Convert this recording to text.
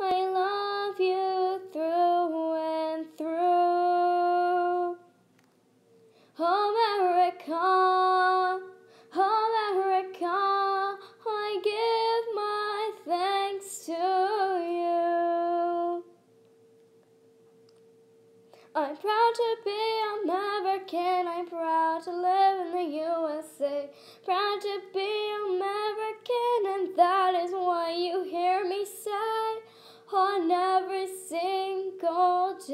I love you through and through. America, America, I give my thanks to you. I'm proud to be American, I'm proud to live in the USA, proud to be American, and that is why you hear. quand